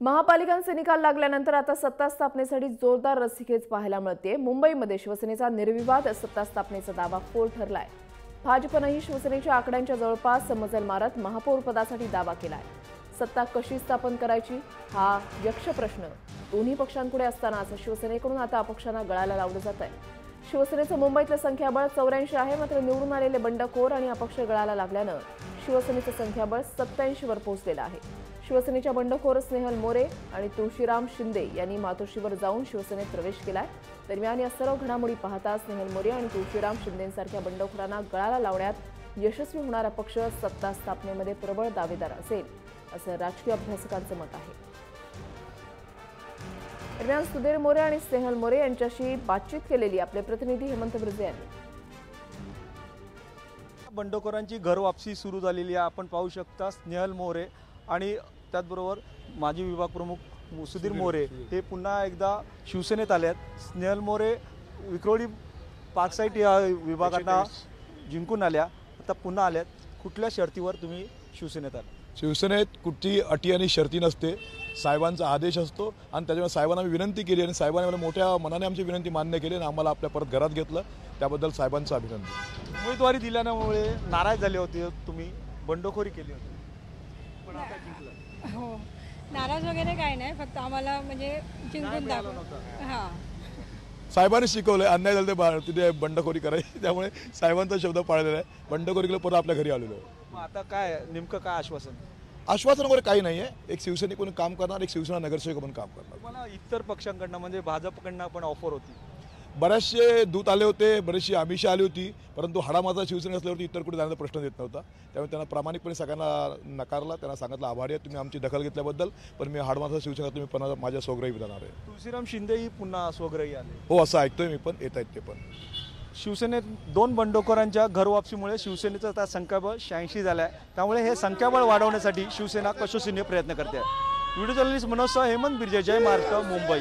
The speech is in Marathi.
महापालिकांचे निकाल लागल्यानंतर आता सत्ता स्थापनेसाठी जोरदार रस्सीखेच पाहायला मिळते मुंबईमध्ये शिवसेनेचा निर्विवाद सत्ता स्थापनेचा दावा फोल ठरलाय. भाजपनंही शिवसेनेच्या आकड्यांच्या जवळपास समजल मारत महापौर पदासाठी दावा केलाय. सत्ता कशी स्थापन करायची? हा यक्ष प्रश्न. दोन्ही पक्षांपुढे असतानाच शिवसेनेकडून आता अपक्षांना गळाला लावलं जात आहे शिवसेनेचं मुंबईतलं संख्याबळ चौऱ्याऐंशी आहे मात्र निवडून आलेले बंडखोर आणि अपक्ष गळाला लागल्यानं शिवसेनेचं संख्याबळ सत्त्याऐंशीवर पोहोचलेलं आहे. शिवसेनेच्या बंडखोर स्नेहल मोरे आणि तुळशीराम शिंदे यांनी मातोश्रीवर जाऊन शिवसेनेत प्रवेश केलाय. दरम्यान या सर्व घडामोडी पाहता स्नेहल मोरे आणि तुळशीराम शिंदेसारख्या बंडखोरांना गळाला लावण्यात यशस्वी होणारा पक्ष सत्ता स्थापनेमध्ये प्रबळ दावेदार असेल असं राजकीय अभ्यासकांचं मत आहे. दरम्यान सुधीर मोरे आणि स्नेहल मोरे यांच्याशी बातचीत केलेली आपले प्रतिनिधी हेमंत ब्रिजे यांनी. बंडखोरांची घरवापसी सुरू झालेली आहे. आपण पाहू शकता स्नेहल मोरे आणि त्याचबरोबर माजी विभाग प्रमुख सुधीर मोरे हे पुन्हा एकदा शिवसेनेत आले आहेत. स्नेहल मोरे विक्रोळी पार्कसाईट या विभागांना जिंकून आल्या. आता पुन्हा आल्यात कुठल्या शर्तीवर तुम्ही शिवसेनेत आला? शिवसेनेत कुठची अटी आणि शर्ती नसते. साहेबांचा आदेश असतो आणि त्याच्यामुळे साहेबांना आम्ही विनंती केली आणि साहेबांनी मला मोठ्या मनाने आमची विनंती मान्य केली आणि आम्हाला आपल्या परत घरात घेतलं. त्याबद्दल साहेबांचं अभिनंदन. उमेदवारी दिल्यामुळे नाराज झाले होते तुम्ही. बंडखोरी केली होती. पण आता जिंकला. हो. नाराज वगैरे काही नाही फक्त आम्हाला म्हणजे जिंकून दाखव हां. साहेबांनी शिकवलं अन्याय झालं ते तिथे बंडखोरी करायची. त्यामुळे साहेबांचा शब्द पाळलेला आहे. बंडखोरी केलं परत आपल्या घरी आलेलो आहे. मग आता काय नेमकं काय आश्वासन? आश्वासन वगैरे काही नाही आहे एक शिवसैनिक म्हणून काम करणार एक शिवसेना नगरसेवक म्हणून काम करणार. तुम्हाला इतर पक्षांकडनं म्हणजे भाजपकडनं पण ऑफर होती. बरेचसे दूत आले होते बरेचशी आमिषा आली होती परंतु हाडामाचा शिवसेना असल्यावरती इतर कुठे जाण्याचा प्रश्न येत नव्हता. त्यामुळे त्यांना प्रामाणिकपणे सगळ्यांना नकारला त्यांना सांगितलं आभारी आहे तुम्ही आमची दखल घेतल्याबद्दल पण मी हाडमाचा शिवसेना तुम्ही पण माझ्या सोग्रही जाणार आहे. तुळशीराम शिंदेही पुन्हा स्वग्रही आले. हो असं ऐकतोय मी पण येत आहेत ते पण. शिवसेनेत दोन बंडखोरांच्या घरवापसीमुळे शिवसेनेचा आता संख्याबळ शहाऐंशी झाला आहे त्यामुळे हे संख्याबळ वाढवण्यासाठी शिवसेना कशोसीने प्रयत्न करते. आहे व्हिडिओ जर्नलिस्ट मनोज हेमंत बिर्जे जय महाराष्ट्र मुंबई.